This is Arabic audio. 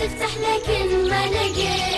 تفتح لكن ما لقيت.